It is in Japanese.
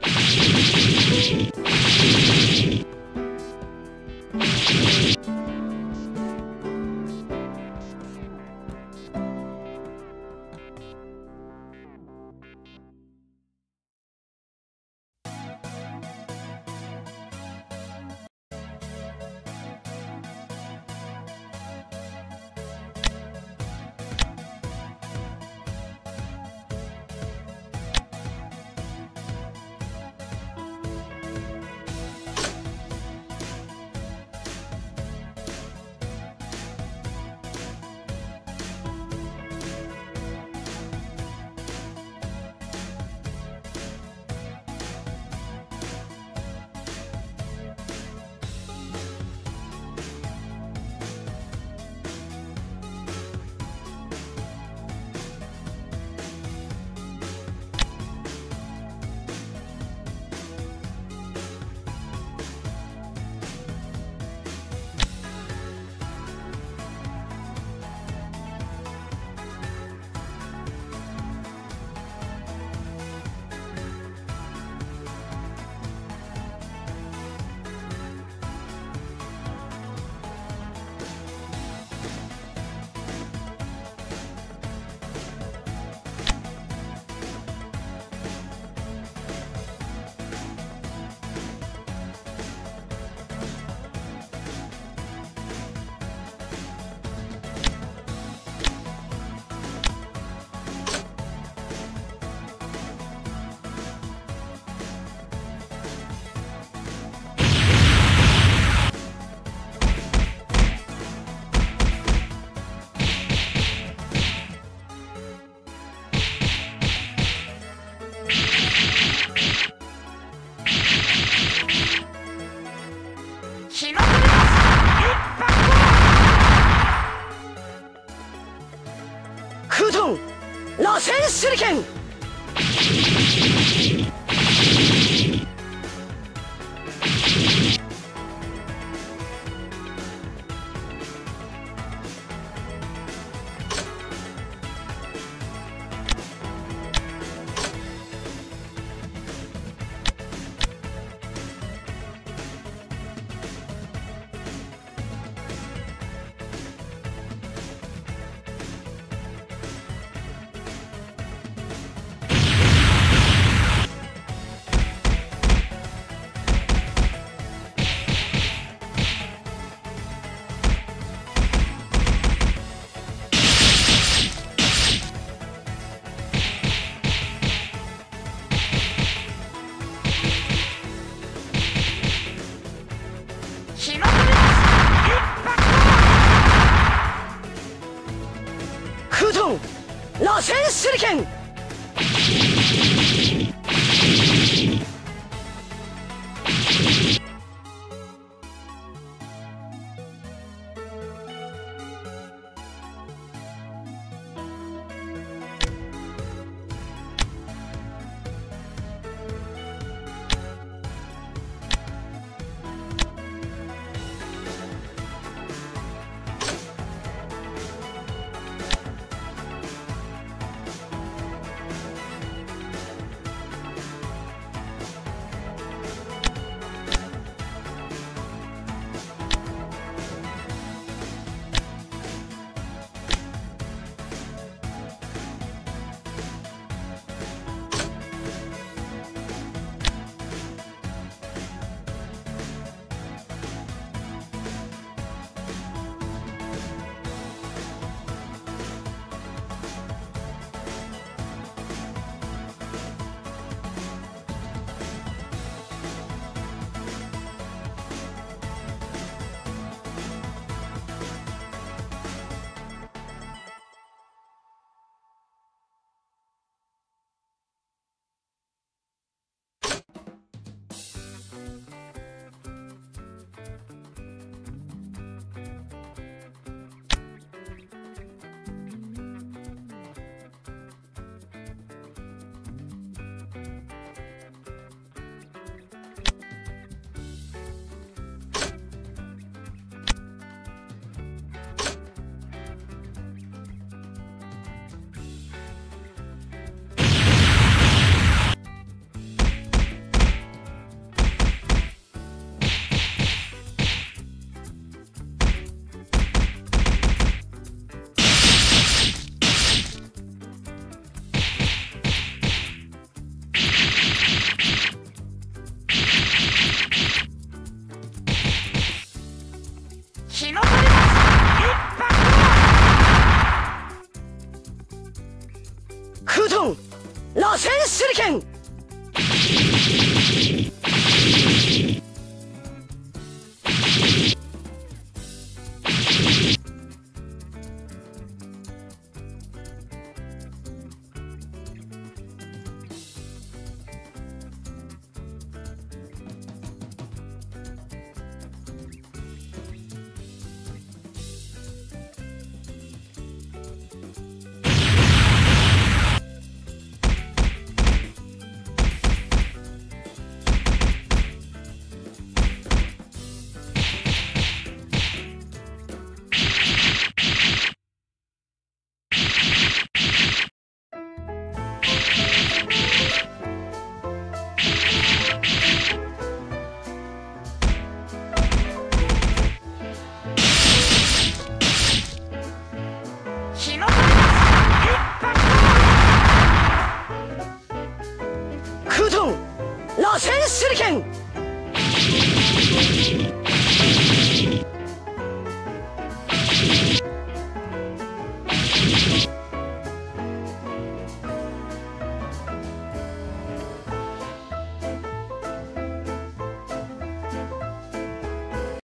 手裏剣日の出一発空遁螺旋手裏剣日の出一発空遁螺旋手裏剣。螺旋手裏剣空洞螺旋手裏剣。